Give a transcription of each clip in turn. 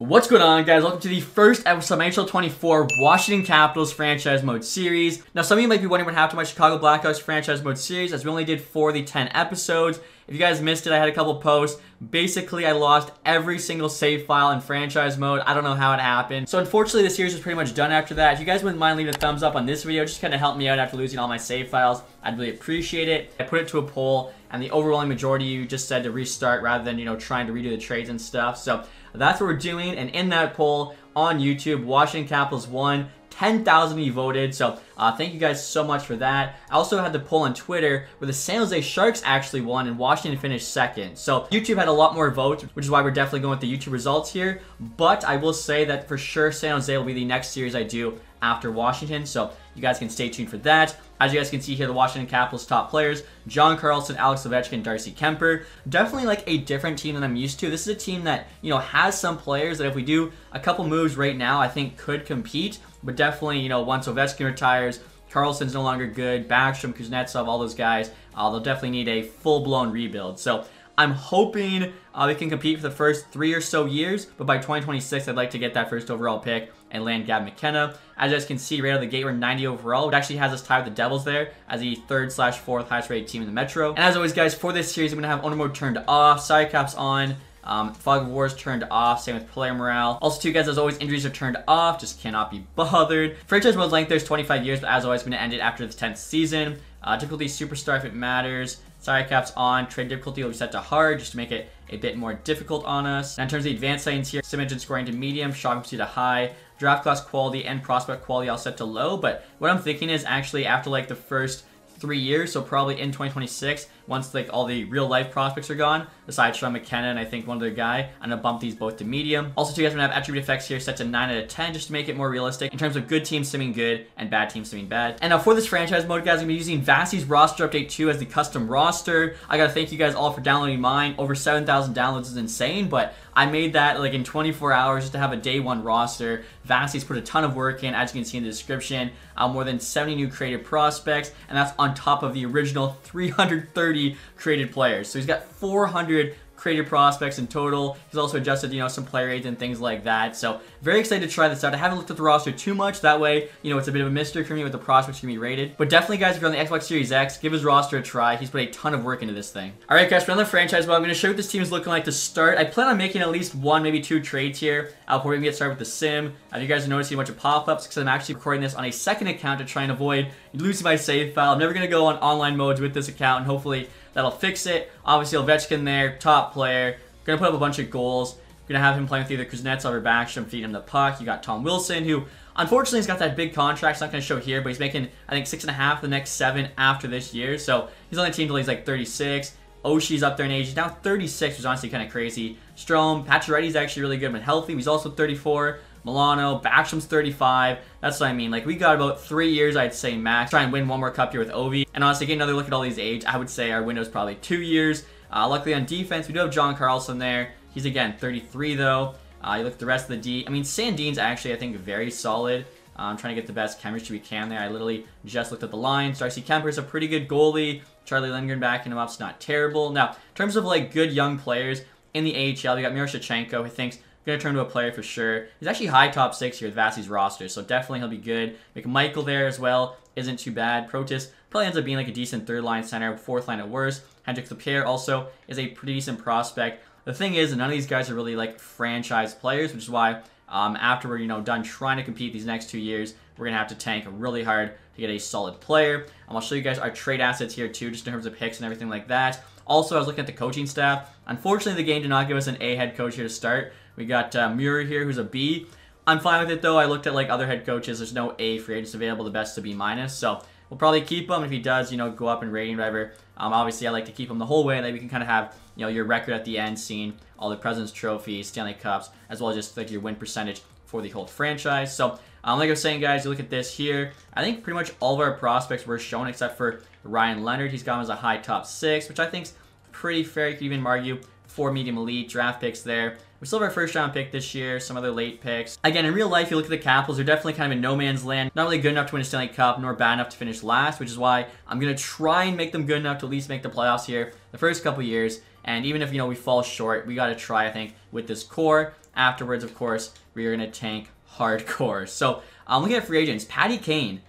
What's going on guys? Welcome to the first episode of NHL 24 Washington Capitals Franchise Mode Series. Now some of you might be wondering what happened to my Chicago Blackhawks Franchise Mode Series as we only did 4 of the 10 episodes. If you guys missed it, I had a couple posts. Basically, I lost every single save file in franchise mode. I don't know how it happened. So unfortunately, the series was pretty much done after that. If you guys wouldn't mind leaving a thumbs up on this video, just kind of help me out after losing all my save files, I'd really appreciate it. I put it to a poll, and the overwhelming majority you just said to restart rather than, you know, trying to redo the trades and stuff. So that's what we're doing. And in that poll on YouTube, Washington Capitals won. 10,000 of you voted, so uh, thank you guys so much for that. I also had the poll on Twitter where the San Jose Sharks actually won and Washington finished second. So YouTube had a lot more votes, which is why we're definitely going with the YouTube results here. But I will say that for sure San Jose will be the next series I do after Washington, so you guys can stay tuned for that. As you guys can see here, the Washington Capitals top players, John Carlson, Alex Ovechkin, Darcy Kuemper. Definitely like a different team than I'm used to. This is a team that, you know, has some players that if we do a couple moves right now, I think could compete. But definitely, you know, once Ovechkin retires, Carlson's no longer good, Backstrom, Kuznetsov, all those guys, uh, they'll definitely need a full-blown rebuild. So I'm hoping uh, we can compete for the first three or so years, but by 2026, I'd like to get that first overall pick and land Gab McKenna. As you guys can see, right out of the gate, we're 90 overall, which actually has us tied with the Devils there as the third slash fourth highest rated team in the Metro. And as always, guys, for this series, I'm going to have owner mode turned off, side caps on, um, Fog of Wars turned off, same with player morale. Also, too, guys, as always, injuries are turned off, just cannot be bothered. Franchise mode length there's 25 years, but as always, I'm going to end it after the 10th season. Uh, difficulty superstar if it matters. Sorry caps on. Trade difficulty will be set to hard just to make it a bit more difficult on us. Now, in terms of the advanced settings here, sim engine scoring to medium, speed to high, draft class quality and prospect quality I'll set to low. But what I'm thinking is actually after like the first three years, so probably in 2026, once like all the real life prospects are gone, aside from McKenna and I think one other guy, I'm gonna bump these both to medium. Also, two guys gonna have attribute effects here set to 9 out of 10 just to make it more realistic in terms of good teams simming good and bad teams simming bad. And now for this franchise mode, guys, I'm gonna be using Vasi's roster update 2 as the custom roster. I gotta thank you guys all for downloading mine. Over 7,000 downloads is insane, but I made that like in 24 hours just to have a day one roster. Vasi's put a ton of work in, as you can see in the description. Uh, more than 70 new created prospects, and that's on top of the original 330 created players. So he's got 400 created prospects in total. He's also adjusted, you know, some player aids and things like that. So very excited to try this out. I haven't looked at the roster too much. That way, you know, it's a bit of a mystery for me what the prospects can be rated. But definitely, guys, if you're on the Xbox Series X, give his roster a try. He's put a ton of work into this thing. All right, guys, for another franchise mode, I'm going to show you what this team is looking like to start. I plan on making at least one, maybe two trades here we can get started with the sim. Uh, you guys are noticing a bunch of pop-ups because I'm actually recording this on a second account to try and avoid losing my save file. I'm never going to go on online modes with this account, and hopefully that'll fix it. Obviously, Ovechkin there, top player. Gonna put up a bunch of goals. Gonna have him playing with either Kuznetsov or Backstrom, feeding him the puck. You got Tom Wilson, who unfortunately he's got that big contract. It's not gonna show here, but he's making I think six and a half the next seven after this year. So he's on the team till he's like 36. Oshie's up there in age. He's now 36, which is honestly kind of crazy. Strome, Pacioretty's actually really good when healthy. He's also 34. Milano, Backstrom's 35. That's what I mean. Like, we got about three years, I'd say, max. Try and win one more cup here with Ovi. And honestly, get another look at all these age, I would say our window's probably two years. Uh, luckily on defense, we do have John Carlson there. He's, again, 33, though. Uh, you look at the rest of the D. I mean, Sandin's actually, I think, very solid. Uh, I'm trying to get the best chemistry we can there. I literally just looked at the lines. Darcy Kuemper's a pretty good goalie. Charlie Lindgren backing him up's not terrible. Now, in terms of, like, good young players in the AHL, we got Miroshnichenko, who thinks to turn to a player for sure. He's actually high top six here with Vasi's roster, so definitely he'll be good. McMichael there as well isn't too bad. Protas probably ends up being like a decent third line center, fourth line at worst. Hendrix Lapierre also is a pretty decent prospect. The thing is, none of these guys are really like franchise players, which is why um, after we're you know done trying to compete these next two years, we're gonna have to tank really hard to get a solid player. Um, I'll show you guys our trade assets here too, just in terms of picks and everything like that. Also, I was looking at the coaching staff. Unfortunately, the game did not give us an A head coach here to start. We got uh, Muir here, who's a B. I'm fine with it though. I looked at like other head coaches. There's no A free agents available. The best to B minus. So we'll probably keep him. If he does, you know, go up in rating, whatever. Um, obviously, I like to keep him the whole way. That we can kind of have you know your record at the end, seeing all the President's Trophies, Stanley Cups, as well as just like your win percentage for the whole franchise. So, um, like I was saying, guys, you look at this here. I think pretty much all of our prospects were shown except for Ryan Leonard. He's got him as a high top six, which I think's pretty fair. You could even argue four medium elite draft picks there. We still have our first round pick this year, some other late picks. Again, in real life, you look at the Capitals, they're definitely kind of in no man's land. Not really good enough to win a Stanley Cup, nor bad enough to finish last, which is why I'm going to try and make them good enough to at least make the playoffs here the first couple years. And even if, you know, we fall short, we got to try, I think, with this core. Afterwards, of course, we are going to tank hardcore. So I'm um, looking at free agents. Patty Kane,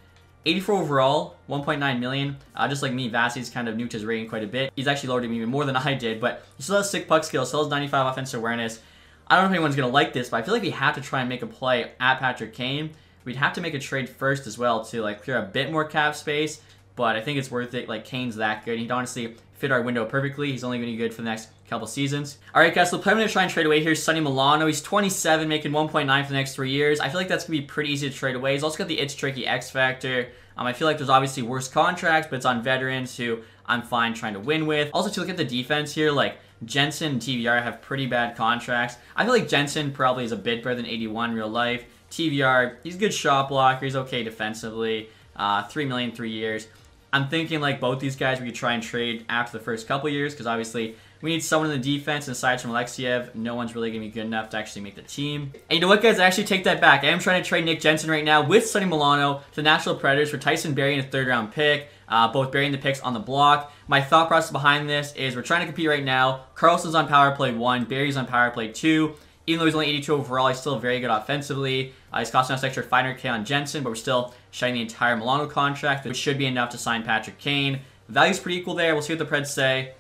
84 overall, 1.9 million. Uh, just like me, Vasi's kind of nuked his rating quite a bit. He's actually lowered him even more than I did, but he still has sick puck skill, still has 95 offensive awareness. I don't know if anyone's going to like this, but I feel like we have to try and make a play at Patrick Kane. We'd have to make a trade first as well to like clear a bit more cap space, but I think it's worth it. Like Kane's that good. He'd honestly fit our window perfectly. He's only going to be good for the next couple seasons. All right, guys, so the play I'm going to try and trade away here is Sonny Milano. He's 27, making 1.9 for the next three years. I feel like that's going to be pretty easy to trade away. He's also got the It's Tricky X Factor. Um, I feel like there's obviously worse contracts, but it's on veterans who I'm fine trying to win with. Also, to look at the defense here, like Jensen and TVR have pretty bad contracts. I feel like Jensen probably is a bit better than 81 real life. TVR, he's a good shot blocker. He's okay defensively. Uh, three million, three years. I'm thinking like both these guys we could try and trade after the first couple years because obviously we need someone in the defense, and aside from Alexeyev, no one's really going to be good enough to actually make the team. And you know what, guys? I actually take that back. I am trying to trade Nick Jensen right now with Sonny Milano to the Nashville Predators for Tyson Barrie and a third-round pick, uh, both burying the picks on the block. My thought process behind this is we're trying to compete right now. Carlson's on power play 1, Barrie's on power play 2. Even though he's only 82 overall, he's still very good offensively. Uh, he's costing us extra 500k on Jensen, but we're still shining the entire Milano contract, which should be enough to sign Patrick Kane. value's pretty equal there. We'll see what the Preds say.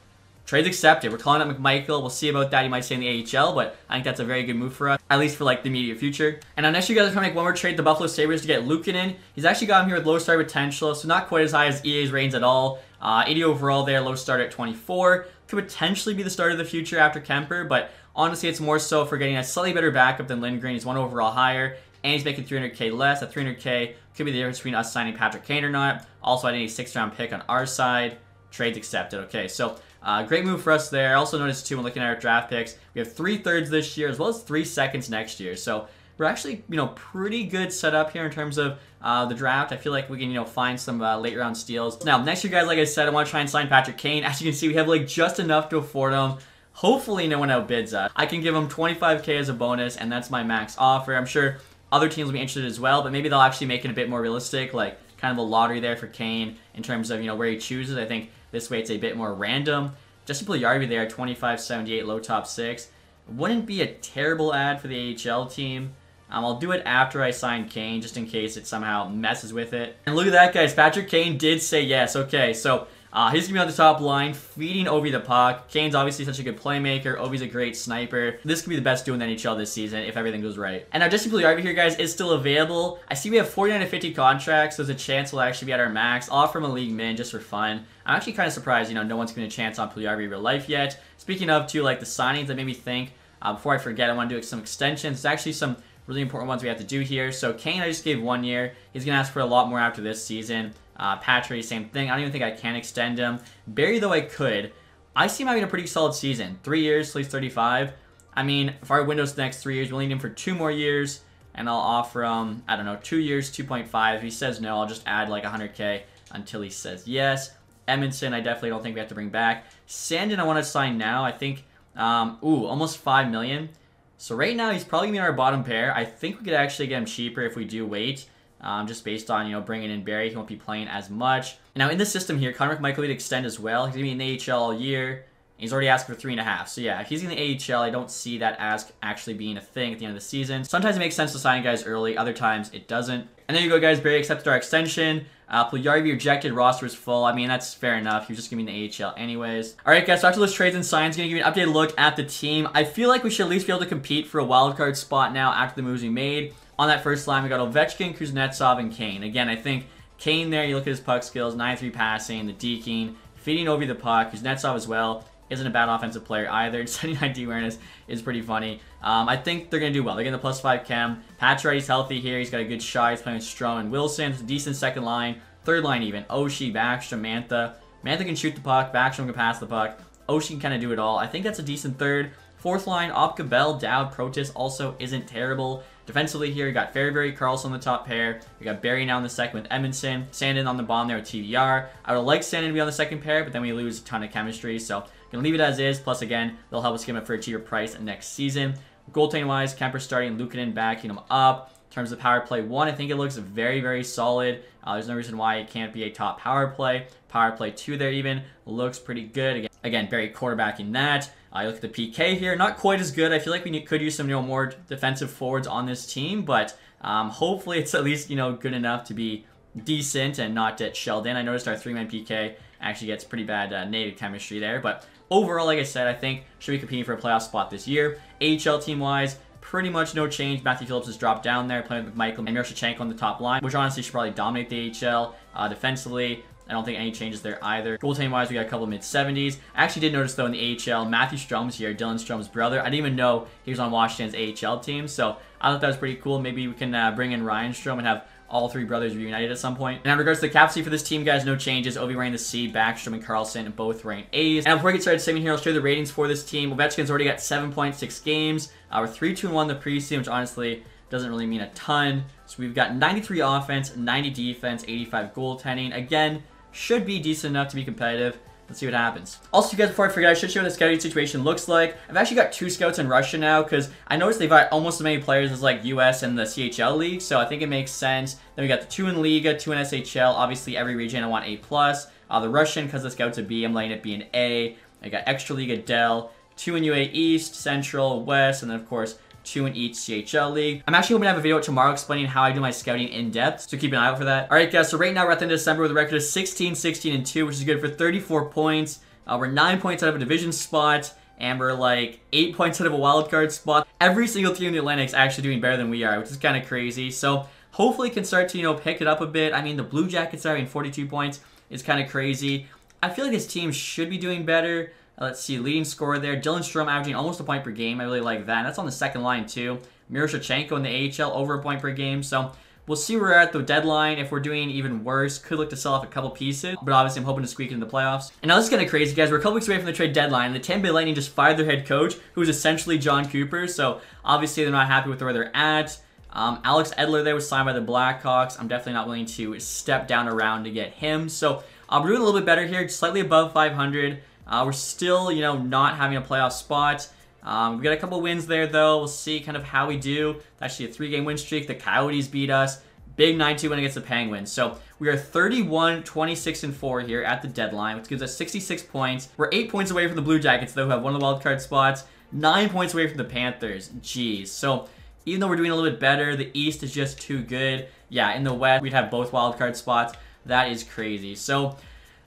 Trade's accepted. We're calling up McMichael. We'll see about that. He might stay in the AHL, but I think that's a very good move for us, at least for like the immediate future. And next you guys are trying to make one more trade the Buffalo Sabres to get Luukkonen, He's actually got him here with low star potential, so not quite as high as EA's ratings at all. Uh, 80 overall there, low start at 24. Could potentially be the start of the future after Kuemper, but honestly it's more so for getting a slightly better backup than Lindgren. He's one overall higher, and he's making 300k less. At 300k could be the difference between us signing Patrick Kane or not. Also, I need a sixth round pick on our side. Trades accepted. Okay, so uh, great move for us there. Also noticed too when looking at our draft picks, we have three thirds this year as well as three seconds next year. So we're actually you know pretty good setup here in terms of uh, the draft. I feel like we can you know find some uh, late round steals. Now next year, guys, like I said, I want to try and sign Patrick Kane. As you can see, we have like just enough to afford him. Hopefully, no one outbids us. I can give him 25k as a bonus, and that's my max offer. I'm sure other teams will be interested as well, but maybe they'll actually make it a bit more realistic, like kind of a lottery there for Kane in terms of you know where he chooses. I think this way it's a bit more random. Justin Puljujarvi there, 25-78, low top six. Wouldn't be a terrible ad for the AHL team. Um, I'll do it after I sign Kane, just in case it somehow messes with it. And look at that, guys. Patrick Kane did say yes. Okay, so uh, he's going to be on the top line, feeding Ovi the puck. Kane's obviously such a good playmaker. Ovi's a great sniper. This could be the best duo in the NHL this season if everything goes right. And our Justin Puljujarvi here, guys, is still available. I see we have 49 to 50 contracts, so there's a chance we'll actually be at our max. Offer him a league min just for fun. I'm actually kind of surprised, you know, no one's given a chance on Puljujarvi real life yet. Speaking of, too, like the signings that made me think, uh, before I forget, I want to do some extensions. There's actually some really important ones we have to do here. So Kane, I just gave one year. He's going to ask for a lot more after this season. Uh, Patry, same thing. I don't even think I can extend him. Barrie, though I could. I see him having a pretty solid season. Three years, least 35. I mean, if our window's the next three years, we'll need him for two more years, and I'll offer him, I don't know, two years, 2.5. If he says no, I'll just add like 100k until he says yes. Edmundson, I definitely don't think we have to bring back. Sandin, I want to sign now. I think, um, ooh, almost 5 million. So right now, he's probably going to be our bottom pair. I think we could actually get him cheaper if we do wait um, just based on, you know, bringing in Barrie. He won't be playing as much. Now, in the system here, Connor McMichael would extend as well. He's going to be in the AHL all year. He's already asked for three and a half. So yeah, if he's in the AHL, I don't see that ask actually being a thing at the end of the season. Sometimes it makes sense to sign guys early. Other times it doesn't. And there you go, guys. Barrie accepted our extension. Uh, Puljujarvi rejected. Roster is full. I mean, that's fair enough. He was just be in the AHL anyways. All right, guys. So after those trades and signs, to give you an updated look at the team. I feel like we should at least be able to compete for a wild card spot now after the moves we made. On that first line, we got Ovechkin, Kuznetsov, and Kane. Again, I think Kane there, you look at his puck skills, 9-3 passing, the deking, feeding Ovi the puck. Kuznetsov as well isn't a bad offensive player either. 79 D awareness is pretty funny. Um, I think they're going to do well. They're getting the plus 5 chem. Pacioretty's healthy here. He's got a good shot. He's playing with Strome and Wilson. Decent second line. Third line even. Oshie, Backstrom, Mantha. Mantha can shoot the puck. Backstrom can pass the puck. Oshie can kind of do it all. I think that's a decent third. Fourth line, Aube-Kubel, Dowd, Protas also isn't terrible. Defensively here, you got Fehervary, Carlson on the top pair. You got Barrie now in the second with Edmundson. Sandin on the bottom there with TVR. I would like Sandin to be on the second pair, but then we lose a ton of chemistry. So, gonna leave it as is. Plus, again, they'll help us get him for a cheaper price next season. Goaltending wise, Kuemper starting, Luukkonen backing him up. In terms of power play one, I think it looks very, very solid. Uh, there's no reason why it can't be a top power play. Power play two there even looks pretty good. Again, again Barrie quarterbacking that. Uh, you look at the PK here, not quite as good. I feel like we need, could use some you know, more defensive forwards on this team, but um, hopefully it's at least you know good enough to be decent and not get shelled in. I noticed our three-man PK actually gets pretty bad uh, native chemistry there, but overall, like I said, I think should be competing for a playoff spot this year. AHL team-wise, pretty much no change. Matthew Phillips has dropped down there, playing with Michael and Miroshnichenko on the top line, which honestly should probably dominate the AHL uh, defensively. I don't think any changes there either. Goaltending wise, we got a couple mid-70s. I actually did notice though in the AHL, Matthew Strome's here, Dylan Strome's brother. I didn't even know he was on Washington's AHL team, so I thought that was pretty cool. Maybe we can uh, bring in Ryan Strome and have all three brothers reunited at some point. And in regards to the capacity for this team, guys, no changes. Ovi rank the C, Backstrom and Carlson both rank A's. And before we get started saving here, I'll show you the ratings for this team. Ovechkin's already got 7.6 games. Uh, we're 3-2-1 the preseason, which honestly doesn't really mean a ton. So we've got 93 offense, 90 defense, 85 goaltending. Again, should be decent enough to be competitive. Let's see what happens. Also, you guys, before I forget, I should show you what the scouting situation looks like. I've actually got two scouts in Russia now because I noticed they've got almost as many players as like US and the CHL league, so I think it makes sense. Then we got the two in Liga, two in SHL. Obviously, every region I want A+. plus. Uh, the Russian, because the scout's a B, I'm letting it be an A. I got Extra Liga Dell, two in UA East, Central, West, and then of course two in each CHL league. I'm actually hoping to have a video tomorrow explaining how I do my scouting in depth, so keep an eye out for that. All right, guys, so right now we're at the end of December with a record of 16, 16, and 2, which is good for 34 points. Uh, we're 9 points out of a division spot, and we're like 8 points out of a wild card spot. Every single team in the Atlantic is actually doing better than we are, which is kind of crazy. So hopefully can start to, you know, pick it up a bit. I mean, the Blue Jackets are having 42 points. It's kind of crazy. I feel like this team should be doing better. Let's see, leading scorer there. Dylan Strome averaging almost a point per game. I really like that. That's on the second line, too. Miroshnichenko in the AHL, over a point per game. So we'll see where we're at the deadline. If we're doing even worse, could look to sell off a couple pieces. But obviously, I'm hoping to squeak into the playoffs. And now this is kind of crazy, guys. We're a couple weeks away from the trade deadline. The Tampa Bay Lightning just fired their head coach, who's essentially Jon Cooper. So obviously, they're not happy with where they're at. Um, Alex Edler there was signed by the Blackhawks. I'm definitely not willing to step down around to get him. So uh, we're doing a little bit better here, slightly above 500. Uh, we're still, you know, not having a playoff spot. Um, we got a couple wins there, though. We'll see kind of how we do. Actually a three-game win streak. The Coyotes beat us. Big 9-2 win against the Penguins. So we are 31, 26, and 4 here at the deadline, which gives us 66 points. We're 8 points away from the Blue Jackets, though, who have one of the wild card spots. 9 points away from the Panthers. Jeez. So even though we're doing a little bit better, the East is just too good. Yeah, in the West, we'd have both wild card spots. That is crazy. So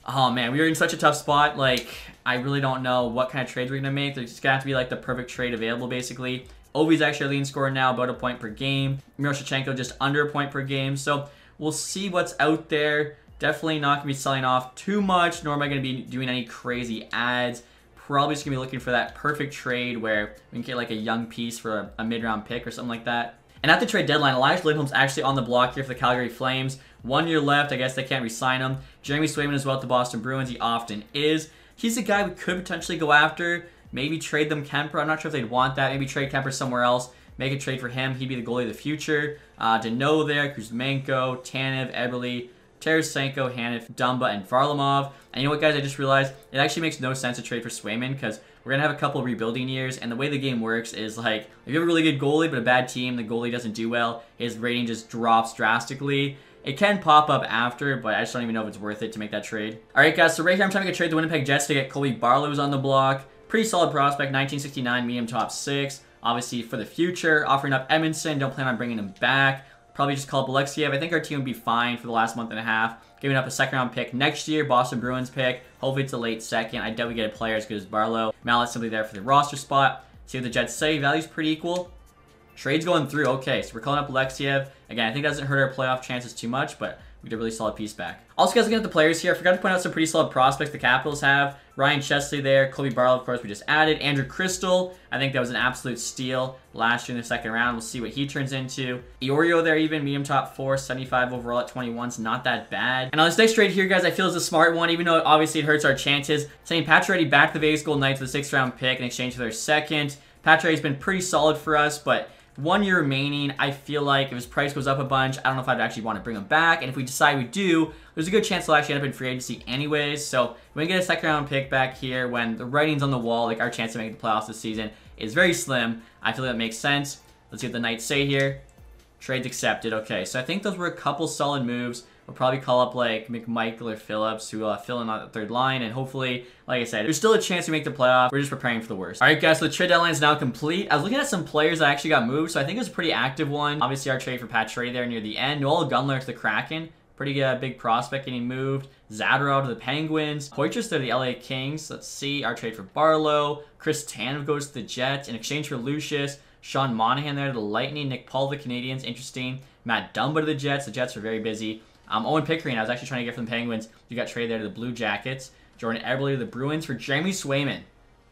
Oh man, we are in such a tough spot. Like, I really don't know what kind of trades we're gonna make. There's just gonna have to be like the perfect trade available, basically. Ovi's actually a leading scorer now, about a point per game. Miroshnichenko just under a point per game. So we'll see what's out there. Definitely not gonna be selling off too much, nor am I gonna be doing any crazy ads. Probably just gonna be looking for that perfect trade where we can get like a young piece for a, a mid-round pick or something like that. And at the trade deadline, Elias Lindholm's actually on the block here for the Calgary Flames. One year left. I guess they can't re-sign him. Jeremy Swayman as well at the Boston Bruins. He often is. He's a guy we could potentially go after. Maybe trade them Kuemper. I'm not sure if they'd want that. Maybe trade Kuemper somewhere else. Make a trade for him. He'd be the goalie of the future. Uh, Danault there, Kuzmenko, Tanev, Eberle, Tarasenko, Hanif, Dumba, and Varlamov. And you know what, guys? I just realized it actually makes no sense to trade for Swayman because we're going to have a couple rebuilding years, and the way the game works is like, if you have a really good goalie but a bad team, the goalie doesn't do well, his rating just drops drastically. It can pop up after, but I just don't even know if it's worth it to make that trade. Alright guys, so right here I'm trying to get trade the Winnipeg Jets to get Colby Barlow's on the block. Pretty solid prospect, 1969, medium top 6. Obviously for the future, offering up Edmundson. don't plan on bringing him back. Probably just call up Alexeyev. I think our team would be fine for the last month and a half. Giving up a second round pick next year, Boston Bruins pick. Hopefully it's a late second. I doubt we get a player as good as Barlow. Mallett's simply there for the roster spot. See what the Jets say. Value's pretty equal. Trade's going through. Okay, so we're calling up Alexeyev. Again, I think that doesn't hurt our playoff chances too much, but we get a really solid piece back. Also, guys, looking at the players here, I forgot to point out some pretty solid prospects the Capitals have. Ryan Chesley there, Colby Barlow, of course, we just added. Andrew Cristall, I think that was an absolute steal last year in the second round. We'll see what he turns into. Iorio there even, medium top four, 75 overall at 21, is not that bad. And on this next trade here, guys, I feel is a smart one, even though obviously it hurts our chances. Saying Pacioretty back to the Vegas Golden Knights with a sixth round pick in exchange for their second. Pacioretty's been pretty solid for us, but one year remaining. I feel like if his price goes up a bunch, I don't know if I'd actually want to bring him back. And if we decide we do, there's a good chance he'll actually end up in free agency anyways. So we get a second round pick back here when the writing's on the wall, like our chance to make the playoffs this season is very slim. I feel like that makes sense. Let's see what the Knights say here. Trades accepted. Okay, so I think those were a couple solid moves. We'll probably call up like McMichael or Phillips to uh, fill in on the third line, and hopefully, like I said, there's still a chance we make the playoffs. We're just preparing for the worst. All right, guys, so the trade deadline is now complete. I was looking at some players that actually got moved, so I think it was a pretty active one. Obviously, our trade for Pacioretty there near the end. Noel Gunler to the Kraken. Pretty uh, big prospect getting moved. Zadorov to the Penguins. Poitras to the LA Kings. Let's see. Our trade for Barlow. Chris Tanev goes to the Jets. In exchange for Lucius. Sean Monahan there to the Lightning. Nick Paul to the Canadiens. Interesting. Matt Dumba to the Jets. The Jets are very busy. Um, Owen Pickering, I was actually trying to get from the Penguins. You got traded there to the Blue Jackets. Jordan Eberle to the Bruins for Jeremy Swayman.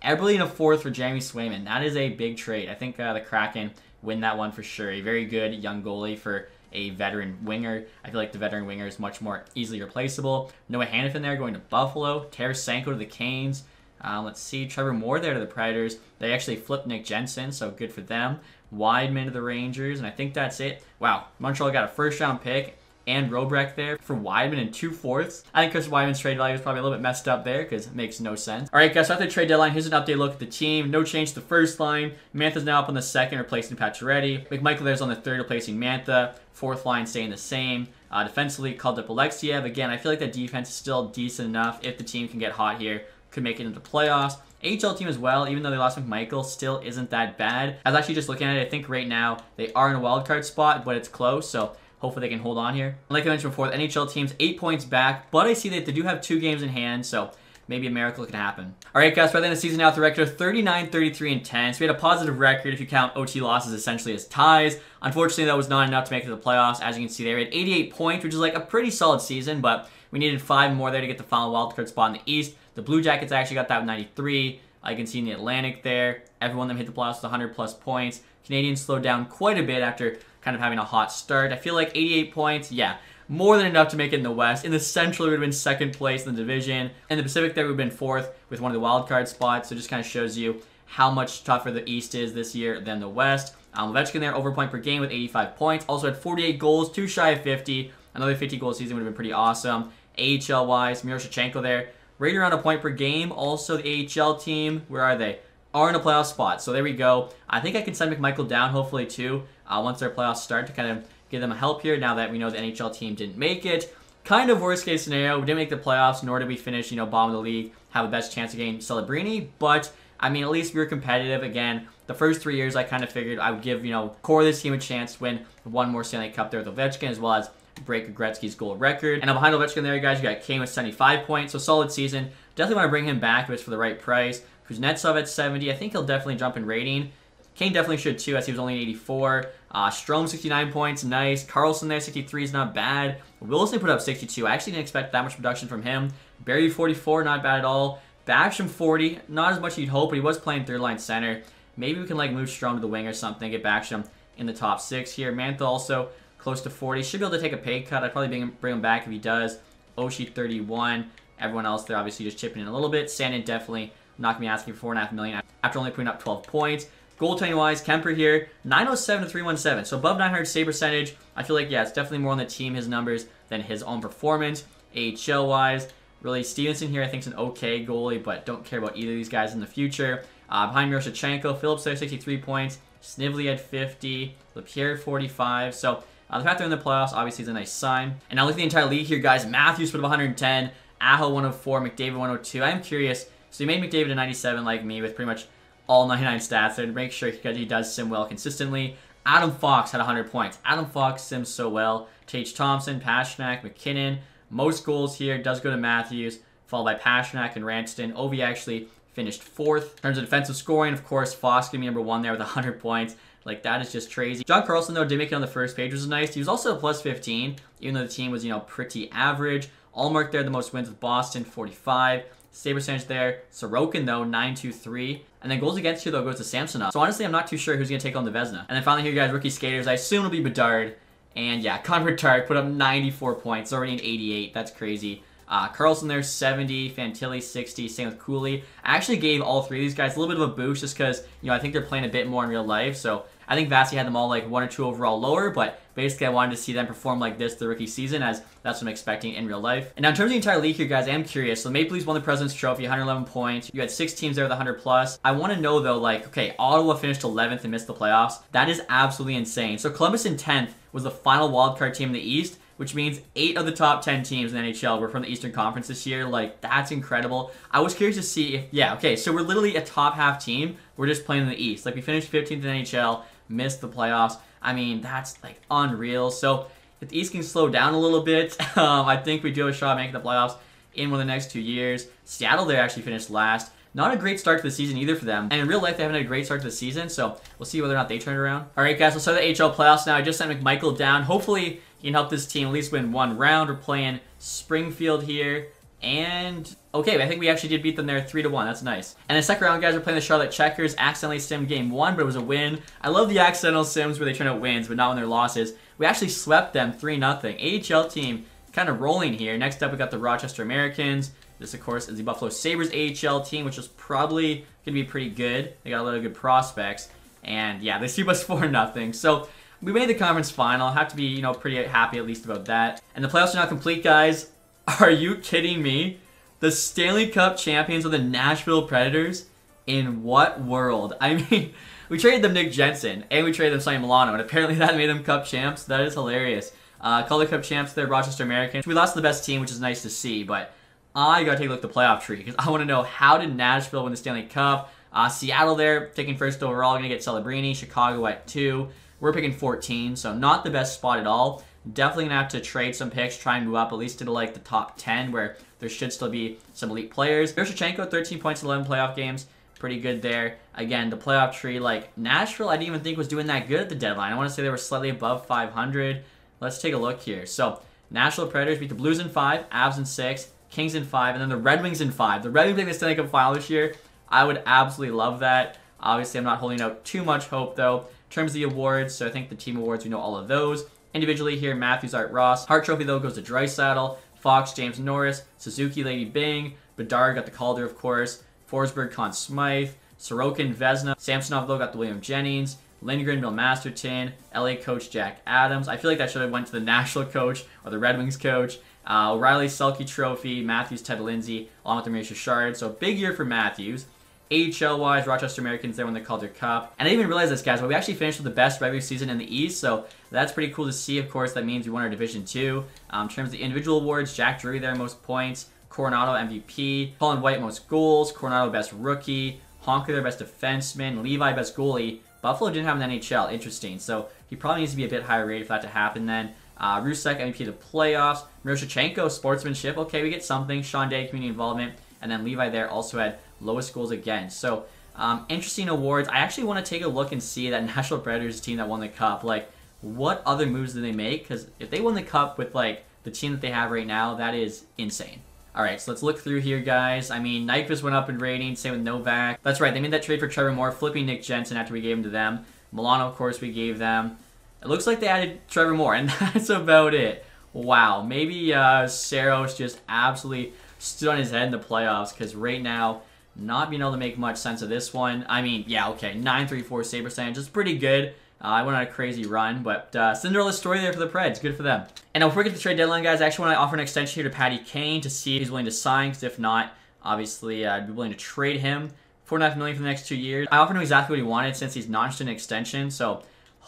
Eberle in a fourth for Jeremy Swayman. That is a big trade. I think uh, the Kraken win that one for sure. A very good young goalie for a veteran winger. I feel like the veteran winger is much more easily replaceable. Noah Hanifin there going to Buffalo. Tarasenko to the Canes. Um, let's see, Trevor Moore there to the Predators. They actually flipped Nick Jensen, so good for them. Wideman to the Rangers, and I think that's it. Wow, Montreal got a first round pick and Robrek there for Wideman and two fourths. I think Chris Wideman's trade value is probably a little bit messed up there because it makes no sense. All right, guys, so after the trade deadline, here's an update look at the team. No change to the first line. Mantha's now up on the second, replacing Pacioretty. McMichael there's on the third, replacing Mantha. Fourth line staying the same. Uh, defensively, called up Alexeyev. Again, I feel like that defense is still decent enough if the team can get hot here. Could make it into the playoffs. AHL team as well, even though they lost McMichael, still isn't that bad. I was actually just looking at it. I think right now they are in a wild card spot, but it's close. So Hopefully they can hold on here. Like I mentioned before, the NHL team's eight points back, but I see that they do have two games in hand, so maybe a miracle can happen. All right, guys, by the end of the season now, the record 39, 33, and 10. So we had a positive record if you count OT losses essentially as ties. Unfortunately, that was not enough to make it to the playoffs. As you can see, they had 88 points, which is like a pretty solid season, but we needed five more there to get the final wildcard spot in the East. The Blue Jackets actually got that with 93. I can see in the Atlantic there, everyone of them hit the playoffs with 100 plus points. Canadiens slowed down quite a bit after kind of having a hot start. I feel like 88 points, yeah, more than enough to make it in the West. In the Central, we would have been second place in the division. In the Pacific, there would have been fourth with one of the wild card spots. So it just kind of shows you how much tougher the East is this year than the West. Um, Ovechkin there, over point per game with 85 points. Also had 48 goals, two shy of 50. Another 50 goal season would have been pretty awesome. AHL wise, Miroshnichenko there, right around a point per game. Also, the AHL team, where are they? Are in a playoff spot. So there we go. I think I can send McMichael down, hopefully, too uh, once their playoffs start to kind of give them a help here now that we know the NHL team didn't make it. Kind of worst case scenario, we didn't make the playoffs, nor did we finish, you know, bottom of the league, have the best chance of getting Celebrini, but I mean, at least we were competitive. Again, the first three years, I kind of figured I would give, you know, core of this team a chance to win one more Stanley Cup there with Ovechkin, as well as break Gretzky's goal record. And behind Ovechkin there, you guys, you got Kane with 75 points, so solid season. Definitely want to bring him back if it's for the right price. Kuznetsov at 70. I think he'll definitely jump in rating. Kane definitely should too, as he was only 84. Uh, Strome 69 points, nice. Carlson there 63 is not bad. Wilson put up 62. I actually didn't expect that much production from him. Barrie 44, not bad at all. Backstrom 40, not as much as you'd hope, but he was playing third line center. Maybe we can like move Strome to the wing or something, get Backstrom in the top six here. Mantha also close to 40. Should be able to take a pay cut. I'd probably bring him, bring him back if he does. Oshie 31. Everyone else there obviously just chipping in a little bit. Sandin definitely not going to be asking for 4.5 million after only putting up 12 points. Goaltending wise, Kuemper here, 907 to 317. So above 900 save percentage. I feel like, yeah, it's definitely more on the team, his numbers, than his own performance. AHL wise, really, Stevenson here I think is an okay goalie, but don't care about either of these guys in the future. Uh, behind Miroshnichenko, Phillips there, 63 points. Snively at 50. Lapierre 45. So uh, the fact they're in the playoffs obviously is a nice sign. And now look at the entire league here, guys. Matthews put up 110. Aho 104. McDavid 102. I am curious. So you made McDavid a 97 like me with pretty much all 99 stats there to make sure he does sim well consistently. Adam Fox had 100 points. Adam Fox sims so well. Tage Thompson, Pastrnak, MacKinnon. Most goals here does go to Matthews, followed by Pastrnak and Rantanen. Ovi actually finished fourth. In terms of defensive scoring, of course, Fox gonna be number one there with 100 points. Like, that is just crazy. John Carlson, though, did make it on the first page, which is nice. He was also a plus 15, even though the team was, you know, pretty average. Ullmark there, the most wins with Boston, 45. Save percentage there. Sorokin, though, 923. And then goals against you, though, goes to Samsonov. So honestly, I'm not too sure who's going to take on the Vezina. And then finally here, guys, rookie skaters. I assume it'll be Bedard. And yeah, Connor Bedard put up 94 points. already in 88. That's crazy. Uh, Carlsson there, 70. Fantilli, 60. Same with Cooley. I actually gave all three of these guys a little bit of a boost just because, you know, I think they're playing a bit more in real life. So I think Vasi had them all like one or two overall lower, but basically I wanted to see them perform like this the rookie season as that's what I'm expecting in real life. And now in terms of the entire league here, guys, I am curious. So Maple Leafs won the President's Trophy, 111 points. You had six teams there with 100 plus. I want to know though, like, okay, Ottawa finished 11th and missed the playoffs. That is absolutely insane. So Columbus in 10th was the final wildcard team in the East. which means eight of the top 10 teams in the NHL were from the Eastern Conference this year. Like, that's incredible. I was curious to see if, yeah, okay, so we're literally a top half team. We're just playing in the East. Like, we finished 15th in the NHL, missed the playoffs. I mean, that's like unreal. So, if the East can slow down a little bit, um, I think we do have a shot at making the playoffs in one of the next two years. Seattle, they actually finished last. Not a great start to the season either for them. And in real life, they haven't had a great start to the season, so we'll see whether or not they turn around. All right, guys, let's start the HL playoffs now. I just sent McMichael down. Hopefully, he can help this team at least win one round. We're playing Springfield here. And okay, I think we actually did beat them there three to one. That's nice. And the second round, guys, we're playing the Charlotte Checkers. Accidentally simmed game one, but it was a win. I love the accidental sims where they turn out wins, but not when they're losses. We actually swept them three nothing. AHL team kind of rolling here. Next up, we got the Rochester Americans. This, of course, is the Buffalo Sabres AHL team, which is probably going to be pretty good. They got a lot of good prospects. And yeah, they sweep us 4 nothing. So we made the conference final. Have to be, you know, pretty happy at least about that. And the playoffs are now complete, guys. Are you kidding me? The Stanley Cup champions are the Nashville Predators? In what world? I mean, we traded them Nick Jensen, and we traded them Sonny Milano, and apparently that made them Cup champs. That is hilarious. Uh, Calder Cup champs, they're Rochester Americans. We lost the best team, which is nice to see, but I gotta take a look at the playoff tree because I want to know how did Nashville win the Stanley Cup? Uh, Seattle there, taking first overall, gonna get Celebrini. Chicago at two. We're picking 14, so not the best spot at all. Definitely gonna have to trade some picks, try and move up at least to like the top 10, where there should still be some elite players. Yurshchenko, 13 points in 11 playoff games, pretty good there. Again, the playoff tree, like Nashville, I didn't even think was doing that good at the deadline. I want to say they were slightly above 500. Let's take a look here. So Nashville Predators beat the Blues in five, Avs in six, Kings in five, and then the Red Wings in five. The Red Wings in the Stanley Cup final this year. I would absolutely love that. Obviously, I'm not holding out too much hope, though. In terms of the awards, so I think the team awards, we know all of those. Individually here, Matthews, Art Ross. Hart Trophy, though, goes to Draisaitl, Fox, James Norris, Suzuki, Lady Byng, Bedard got the Calder, of course, Forsberg, Conn Smythe, Sorokin, Vezina. Samsonov, though, got the William Jennings, Lindgren, Bill Masterton, LA coach Jack Adams. I feel like that should have went to the National coach or the Red Wings coach. Uh, O'Reilly Selke Trophy, Matthews, Ted Lindsay, along with the Maurice Richard. So big year for Matthews. AHL wise, Rochester Americans there when they called their cup. And I didn't even realize this, guys, but we actually finished with the best regular season in the East, so that's pretty cool to see. Of course, that means we won our Division Two. Um, in terms of the individual awards, Jack Drury there most points, Coronado MVP, Colin White most goals, Coronado best rookie, Honker their best defenseman, Levi best goalie. Buffalo didn't have an NHL. Interesting. So he probably needs to be a bit higher rated for that to happen then. Uh, Rusek, MVP the playoffs. Miroshchenko sportsmanship. Okay, we get something. Sean Day, community involvement. And then Levi there also had lowest goals against. So, um, interesting awards. I actually want to take a look and see that Nashville Predators team that won the Cup. Like, what other moves did they make? Because if they won the Cup with, like, the team that they have right now, that is insane. All right, so let's look through here, guys. I mean, Nyquist went up in rating, same with Novak. That's right, they made that trade for Trevor Moore, flipping Nick Jensen after we gave him to them. Milano, of course, we gave them. It looks like they added Trevor Moore, and that's about it. Wow, maybe uh, Saros just absolutely stood on his head in the playoffs because right now, not being able to make much sense of this one. I mean, yeah, okay, 9-3-4 save percentage is pretty good. Uh, I went on a crazy run, but uh, Cinderella story there for the Preds. Good for them. And before we get to the trade deadline, guys, I actually want to offer an extension here to Patty Kane to see if he's willing to sign. Because if not, obviously, uh, I'd be willing to trade him. Four and a half million for the next two years. I offered him exactly what he wanted since he's not interested in an extension. So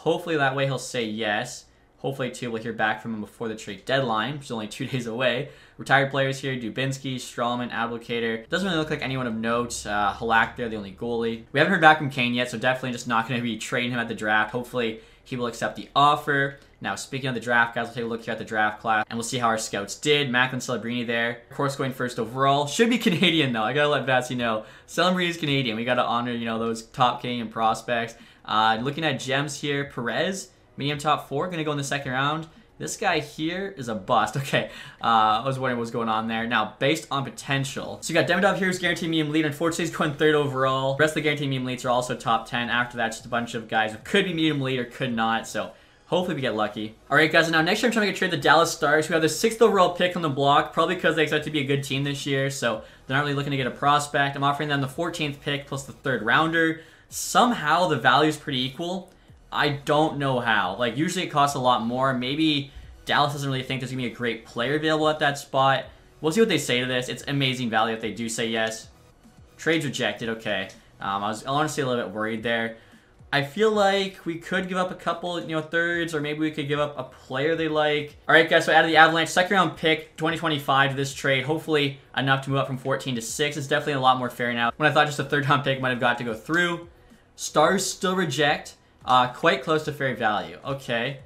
Hopefully that way he'll say yes. Hopefully, too, we'll hear back from him before the trade deadline, which is only two days away. Retired players here, Dubinsky, Stralman, Abdelkader. Doesn't really look like anyone of note. Uh, Halak there, the only goalie. We haven't heard back from Kane yet, so definitely just not going to be trading him at the draft. Hopefully, he will accept the offer. Now, speaking of the draft, guys, we'll take a look here at the draft class, and we'll see how our scouts did. Macklin Celebrini there. Of course, going first overall. Should be Canadian, though. I gotta let Vatsy know. Celebrini is Canadian. We gotta honor, you know, those top Canadian prospects. Uh, looking at gems here, Perez, medium top four, to go in the second round. This guy here is a bust. Okay, uh, I was wondering what was going on there. Now, based on potential. So you got Demidov here who's guaranteed medium lead. Unfortunately, he's going third overall. The rest of the guaranteed medium leads are also top 10. After that, just a bunch of guys who could be medium lead or could not. So hopefully we get lucky. All right, guys, and now next year I'm trying to get trade the Dallas Stars, who have the sixth overall pick on the block, probably because they expect to be a good team this year. So they're not really looking to get a prospect. I'm offering them the 14th pick plus the third rounder somehow the value is pretty equal. I don't know how. Like, usually it costs a lot more. Maybe Dallas doesn't really think there's going to be a great player available at that spot. We'll see what they say to this. It's amazing value if they do say yes. Trades rejected, okay. Um, I was honestly a little bit worried there. I feel like we could give up a couple, you know, thirds, or maybe we could give up a player they like. All right, guys, so out of the Avalanche, second round pick, 2025 to this trade. Hopefully enough to move up from 14 to 6. It's definitely a lot more fair now. When I thought just a third round pick might have got to go through. Stars still reject. Uh, quite close to fair value. Okay.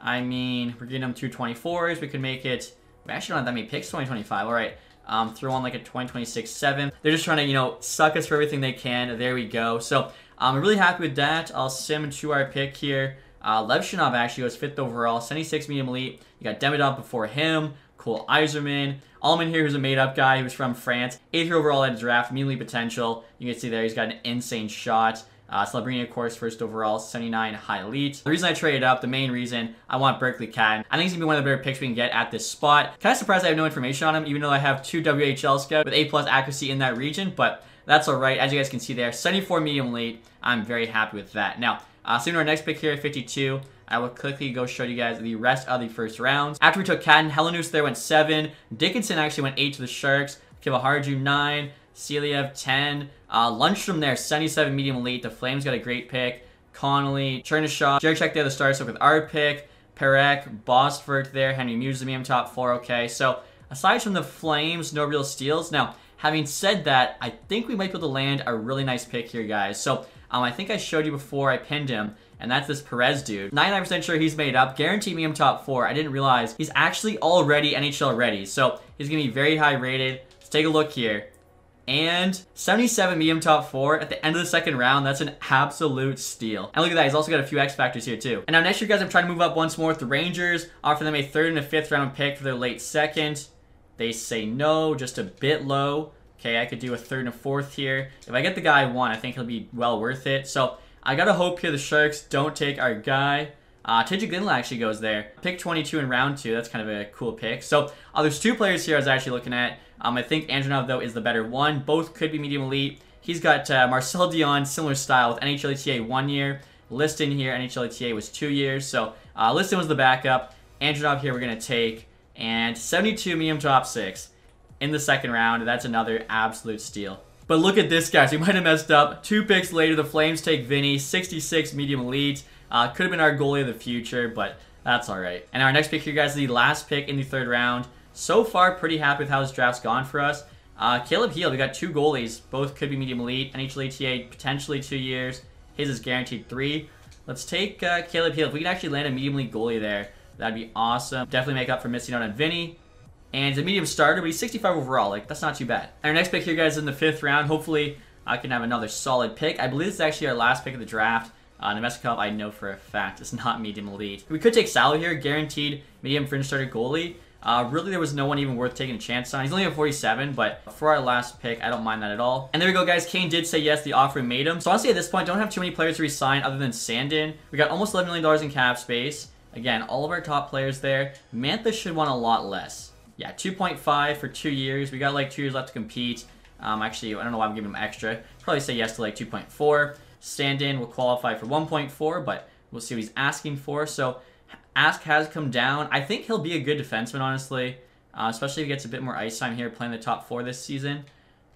I mean, we're getting them two 24s. We could make it... We actually don't have that many picks 2025. All right. Um, throw on like a 2026 7. They're just trying to, you know, suck us for everything they can. There we go. So I'm really happy with that. I'll sim to our pick here. Uh, Levshunov actually goes fifth overall, 76 medium elite. You got Demidov before him, Cole Eiserman. Allman here, who's a made-up guy. He was from France. Eighth overall at draft, immediately potential. You can see there he's got an insane shot. Uh, Celebrini, of course, first overall, 79 high elite. The reason I traded up, the main reason, I want Berkly Catton. I think he's gonna be one of the better picks we can get at this spot. Kind of surprised I have no information on him, even though I have two WHL scouts with A plus accuracy in that region, but that's all right. As you guys can see there, 74 medium late. I'm very happy with that. Now, uh, so our next pick here, 52. I will quickly go show you guys the rest of the first rounds. After we took Catton, Helenius there went 7. Dickinson actually went 8 to the Sharks. Kiviharju 9. Silayev 10. Uh, Lundstrom there, 77 medium elite. The Flames got a great pick. Connolly, Chernyshov, Jerry there, the start with our pick. Parekh, Bosford there, Henry Mews, the top 4, okay. So, aside from the Flames, no real steals. Now, Having said that, I think we might be able to land a really nice pick here, guys. So, um, I think I showed you before I pinned him, and that's this Perez dude. 99% sure he's made up. Guaranteed medium top four. I didn't realize he's actually already NHL ready. So, he's going to be very high rated. Let's take a look here. And 77 medium top four at the end of the second round. That's an absolute steal. And look at that. He's also got a few X factors here too. And now next year, guys, I'm trying to move up once more with the Rangers. Offer them a third and a fifth round pick for their late second. They say no, just a bit low. Okay, I could do a third and a fourth here. If I get the guy I want, I think he'll be well worth it. So I gotta hope here the Sharks don't take our guy. Uh, Glenn actually goes there. Pick 22 in round two. That's kind of a cool pick. So uh, there's two players here I was actually looking at. Um, I think Andronov, though, is the better one. Both could be medium elite. He's got uh, Marcel Dion, similar style with NHL ETA one year. Liston here, NHL ETA was two years. So uh, Liston was the backup. Andronov here we're going to take and 72 medium top six in the second round. That's another absolute steal. But look at this, guys. We might have messed up. Two picks later, the Flames take Vinny, 66 medium elite. Uh, could have been our goalie of the future, but that's all right. And our next pick here, guys, is the last pick in the third round. So far, pretty happy with how this draft's gone for us. Uh, Caleb Heald, we got two goalies. Both could be medium elite. NHL ETA, potentially two years. His is guaranteed three. Let's take uh, Caleb Heald. If we can actually land a medium elite goalie there, That'd be awesome. Definitely make up for missing out on Vinny. And he's a medium starter, but he's 65 overall. Like, that's not too bad. And our next pick here, guys, in the fifth round. Hopefully, I can have another solid pick. I believe this is actually our last pick of the draft. Uh, Nemestikov, I know for a fact, is not medium elite. We could take Salo here, guaranteed medium fringe starter goalie. Uh, really, there was no one even worth taking a chance on. He's only at 47, but for our last pick, I don't mind that at all. And there we go, guys. Kane did say yes. The offer made him. So honestly, at this point, don't have too many players to resign other than Sandin. We got almost $11 million in cap space. Again, all of our top players there. Mantha should want a lot less. Yeah, 2.5 for two years. We got like two years left to compete. Um, actually, I don't know why I'm giving him extra. Probably say yes to like 2.4. Sandin will qualify for 1.4, but we'll see what he's asking for. So, ask has come down. I think he'll be a good defenseman, honestly. Uh, especially if he gets a bit more ice time here playing the top four this season.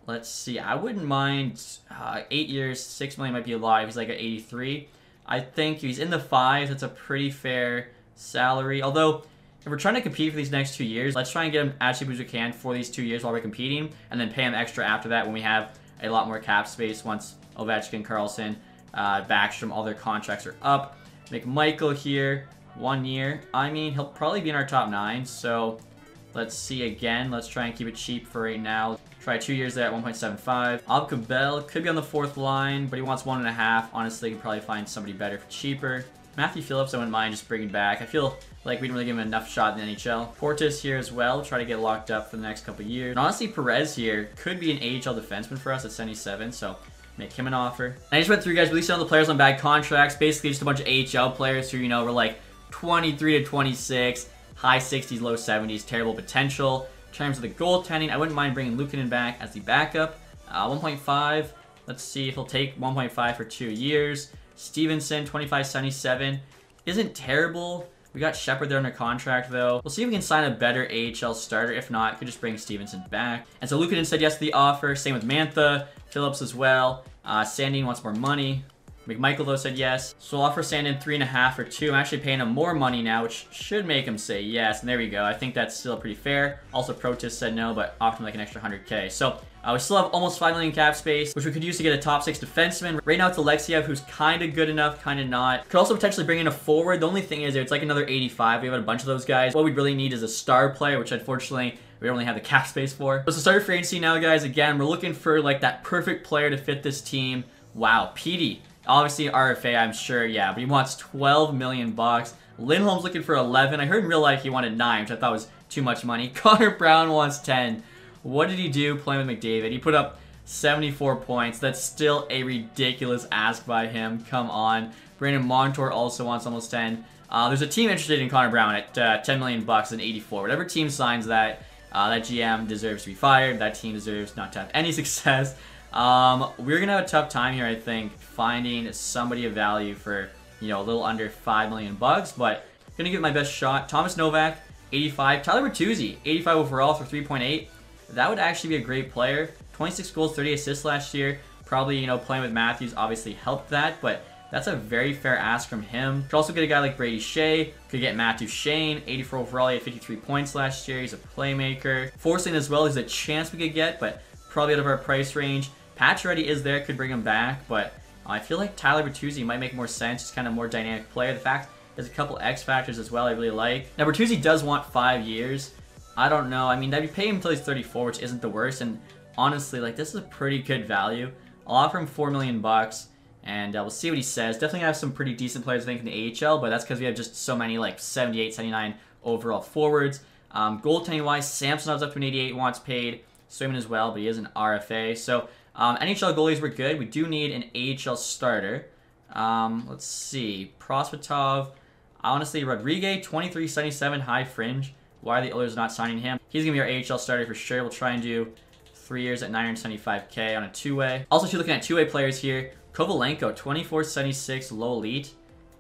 Let's see. I wouldn't mind uh, eight years, six million might be a lot if he's like at 83. I think he's in the fives. It's a pretty fair salary. Although, if we're trying to compete for these next two years, let's try and get him as cheap as we can for these two years while we're competing, and then pay him extra after that when we have a lot more cap space once Ovechkin, Carlson, uh, Backstrom, all their contracts are up. McMichael here, one year. I mean, he'll probably be in our top nine, so let's see again. Let's try and keep it cheap for right now. Try two years there at 1.75. Aube-Kubel could be on the fourth line, but he wants one and a half. Honestly, can probably find somebody better for cheaper. Matthew Phillips, I wouldn't mind just bringing back. I feel like we didn't really give him enough shot in the NHL. Protas here as well, try to get locked up for the next couple years. And honestly, Perez here could be an AHL defenseman for us at 77, so make him an offer. And I just went through, guys, released all the players on bad contracts. Basically, just a bunch of AHL players who, you know, were like 23 to 26, high 60s, low 70s, terrible potential. In terms of the goaltending, I wouldn't mind bringing Luukkonen back as the backup. Uh, 1.5. Let's see if he'll take 1.5 for two years. Stevenson, 25.77. Isn't terrible. We got Shepard there under contract, though. We'll see if we can sign a better AHL starter. If not, could just bring Stevenson back. And so Luukkonen said yes to the offer. Same with Mantha. Phillips as well. Uh, Sandin wants more money. McMichael, though, said yes. So I'll offer Sandin three and a half or two. I'm actually paying him more money now, which should make him say yes. And there we go. I think that's still pretty fair. Also, Protas said no, but offered him like an extra 100k. So uh, we still have almost 5 million cap space, which we could use to get a top 6 defenseman. Right now it's Alexeyev, who's kind of good enough, kind of not. Could also potentially bring in a forward. The only thing is, it's like another 85. We have a bunch of those guys. What we really need is a star player, which unfortunately we only have the cap space for. So start free agency now, guys. Again, we're looking for like that perfect player to fit this team. Wow, Petey. Obviously RFA, I'm sure, yeah, but he wants 12 million bucks. Lindholm's looking for 11. I heard in real life he wanted 9, which I thought was too much money. Connor Brown wants 10. What did he do playing with McDavid? He put up 74 points. That's still a ridiculous ask by him. Come on. Brandon Montour also wants almost 10. Uh, there's a team interested in Connor Brown at uh, 10 million bucks and 84. Whatever team signs that, uh, that GM deserves to be fired. That team deserves not to have any success. Um, we're gonna have a tough time here, I think, finding somebody of value for you know a little under five million bucks. But gonna give my best shot. Thomas Novak, 85. Tyler Bertuzzi, 85 overall for 3.8. That would actually be a great player. 26 goals, 30 assists last year. Probably, you know, playing with Matthews obviously helped that, but that's a very fair ask from him. Could also get a guy like Brady Skjei. Could get Matthew Shane, 84 overall. He had 53 points last year. He's a playmaker. Forsling as well is a chance we could get, but probably out of our price range. Pacioretty is there, could bring him back, but I feel like Tyler Bertuzzi might make more sense. He's kind of more dynamic player. The fact there's a couple X factors as well I really like. Now Bertuzzi does want five years. I don't know. I mean, that you pay him until he's 34, which isn't the worst. And honestly, like, this is a pretty good value. I'll offer him 4 million bucks, and uh, we'll see what he says. Definitely have some pretty decent players, I think, in the AHL, but that's because we have just so many, like, 78, 79 overall forwards. Um, goaltending-wise, Samsonov's up to an 88, wants paid. Swayman as well, but he is an RFA. So, um, NHL goalies were good. We do need an AHL starter. Um, let's see. Prosvetov. Honestly, Rodriguez, 2377 high fringe. Why are the Oilers not signing him? He's going to be our AHL starter for sure. We'll try and do three years at 975k on a two-way. Also, if you're looking at two-way players here, Kovalenko, 2476 low elite.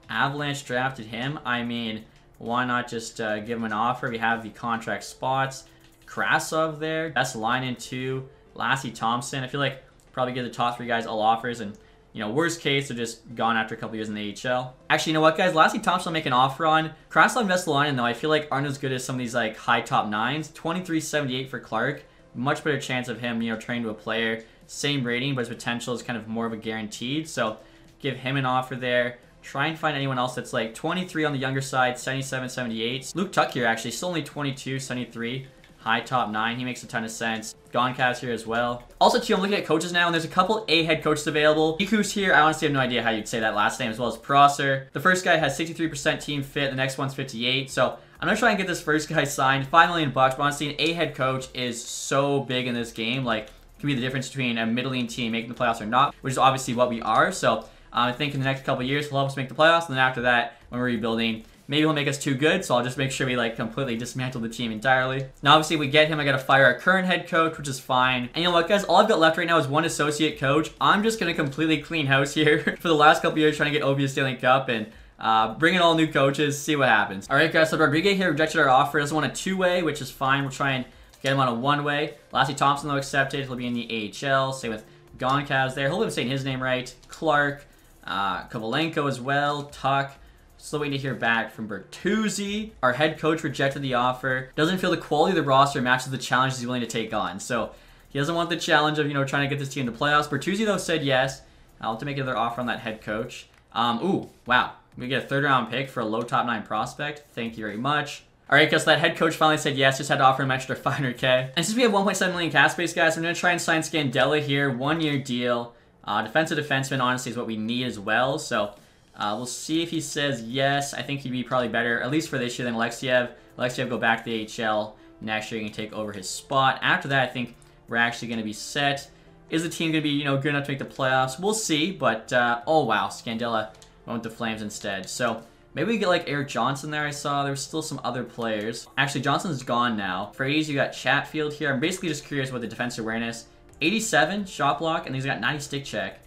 Avalanche drafted him. I mean, why not just uh, give him an offer? We have the contract spots. Krasov there. Best line in two. Lassi Thomson. I feel like probably give the top three guys all offers and you know, worst case, they're just gone after a couple years in the AHL. Actually, you know what, guys? Lassi Thomson will make an offer on. Krasnov and Vesalainen, though, I feel like aren't as good as some of these, like, high top nines. 23.78 for Clark. Much better chance of him, you know, training to a player. Same rating, but his potential is kind of more of a guaranteed. So, give him an offer there. Try and find anyone else that's, like, 23 on the younger side, 77, 78. Luke Tuck here, actually, still only 22, 73 high top nine. He makes a ton of sense. Goncalves here as well. Also, too, I'm looking at coaches now, and there's a couple A head coaches available. Iku's here. I honestly have no idea how you'd say that last name, as well as Prosser. The first guy has 63% team fit. The next one's 58. So I'm gonna try and get this first guy signed. Five million bucks. But honestly, an A head coach is so big in this game. Like, can be the difference between a middling team making the playoffs or not, which is obviously what we are. So uh, I think in the next couple years, he'll help us make the playoffs. And then after that, when we're rebuilding, Maybe he'll make us too good, so I'll just make sure we like completely dismantle the team entirely. Now, obviously, we get him. I got to fire our current head coach, which is fine. And you know what, guys? All I've got left right now is one associate coach. I'm just going to completely clean house here for the last couple years trying to get OBS Stanley Cup and uh, bring in all new coaches, see what happens. All right, guys, so Rodriguez here rejected our offer. He Doesn't want a two-way, which is fine. We'll try and get him on a one-way. Lassi Thomson, though, accepted. He'll be in the AHL. Same with Goncalves there. Hopefully I'm saying his name right. Clark, uh, Kovalenko as well. Tuck. Still waiting to hear back from Bertuzzi. Our head coach rejected the offer. Doesn't feel the quality of the roster matches the challenges he's willing to take on. So he doesn't want the challenge of, you know, trying to get this team to playoffs. Bertuzzi, though, said yes. I'll have to make another offer on that head coach. Um, ooh, wow. We get a third round pick for a low top nine prospect. Thank you very much. All right, guys, that head coach finally said yes. Just had to offer him extra 500K. And since we have 1.7 million cap space, guys, I'm going to try and sign Scandella here. One year deal. Uh, defensive defenseman, honestly, is what we need as well. So uh, we'll see if he says yes. I think he'd be probably better, at least for this year, than Alexeyev. Alexeyev go back to the HL. Next year, he can take over his spot. After that, I think we're actually going to be set. Is the team going to be, you know, good enough to make the playoffs? We'll see, but, uh, oh, wow, Scandella went with the Flames instead. So, maybe we get, like, Erik Johnson there, I saw. There's still some other players. Actually, Johnson's gone now. 80s, you got Chatfield here. I'm basically just curious about the defense awareness. 87 shot block, and he's got 90 stick check.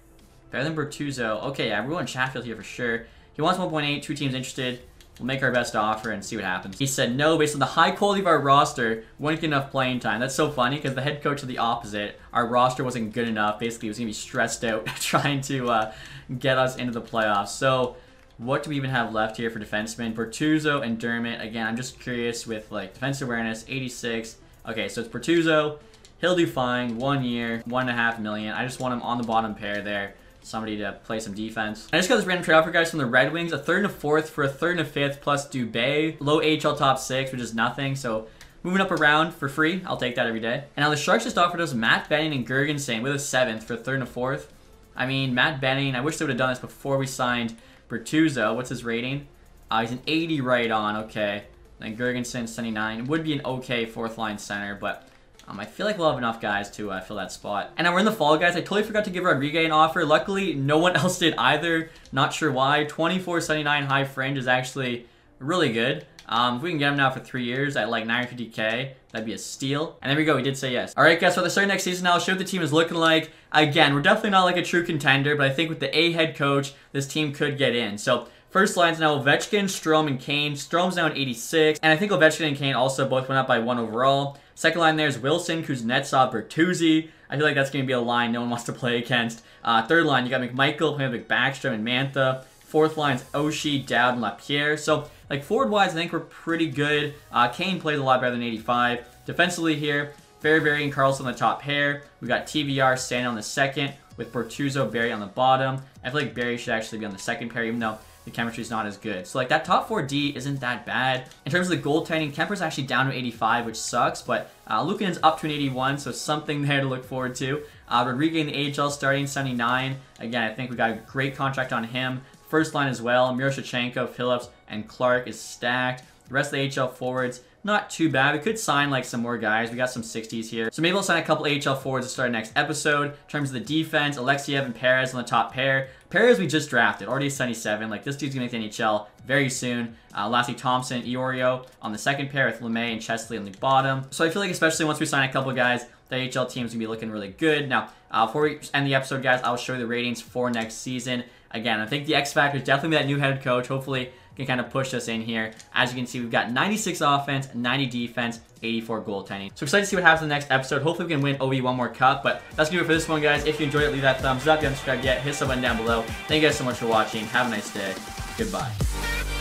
Better than Bortuzzo. Okay, yeah, we're going Chatfield here for sure. He wants 1.8, two teams interested. We'll make our best offer and see what happens. He said no, based on the high quality of our roster, wouldn't get enough playing time. That's so funny because the head coach of the opposite, our roster wasn't good enough. Basically, he was going to be stressed out trying to uh, get us into the playoffs. So, what do we even have left here for defensemen? Bortuzzo and Dermott. Again, I'm just curious with like defense awareness, 86. Okay, so it's Bortuzzo. He'll do fine. One year, one and a half million. I just want him on the bottom pair there somebody to play some defense. I just got this random trade offer, guys, from the Red Wings. A third and a fourth for a third and a fifth plus Dubé. Low AHL top six, which is nothing. So moving up around for free, I'll take that every day. And now the Sharks just offered us Matt Benning and Girgensons with a seventh for third and a fourth. I mean, Matt Benning, I wish they would have done this before we signed Bortuzzo. What's his rating? Uh, he's an 80 right on, okay. Then Girgensons, 79. Would be an okay fourth line center, but um, I feel like we'll have enough guys to uh, fill that spot. And now we're in the fall, guys. I totally forgot to give Rodriguez an offer. Luckily, no one else did either. Not sure why. 24.79 high fringe is actually really good. Um, if we can get him now for three years at like 950k, that'd be a steal. And there we go, we did say yes. All right, guys, so the start of next season I'll show what the team is looking like. Again, we're definitely not like a true contender, but I think with the A head coach, this team could get in. So First line's now Ovechkin, Strome, and Kane. Strome's now at 86. And I think Ovechkin and Kane also both went up by one overall. Second line there's Wilson, Kuznetsov, Bertuzzi. I feel like that's going to be a line no one wants to play against. Uh, third line, you got McMichael playing with Backstrom and Mantha. Fourth line's Oshie, Dowd, and Lapierre. So, like, forward-wise, I think we're pretty good. Uh, Kane plays a lot better than 85. Defensively here, very and Carlson on the top pair. We got TVR Sandin on the second with Bortuzzo, Barrie on the bottom. I feel like Barrie should actually be on the second pair, even though the chemistry is not as good. So like that top 4D isn't that bad. In terms of the goaltending, Kuemper's actually down to 85, which sucks, but uh, Luukkonen's up to an 81, so something there to look forward to. Uh, Rodriguez in the AHL starting 79. Again, I think we got a great contract on him. First line as well, Miroshnichenko, Phillips, and Clark is stacked. The rest of the AHL forwards, not too bad. We could sign like some more guys. We got some 60s here. So maybe we'll sign a couple AHL forwards to start next episode. In terms of the defense, Alexeyev and Perez on the top pair. Perez we just drafted, already 77. Like this dude's gonna make the NHL very soon. Uh, Lassi Thomson, Iorio on the second pair with LeMay and Chesley on the bottom. So I feel like especially once we sign a couple guys, the AHL team's gonna be looking really good. Now, uh, before we end the episode, guys, I'll show you the ratings for next season. Again, I think the X factor is definitely that new head coach. Hopefully, can kind of push us in here. As you can see, we've got 96 offense, 90 defense, 84 goaltending. So excited to see what happens in the next episode. Hopefully we can win OV one more cup, but that's to be it for this one, guys. If you enjoyed it, leave that thumbs up. If you haven't subscribed yet, hit the button down below. Thank you guys so much for watching. Have a nice day. Goodbye.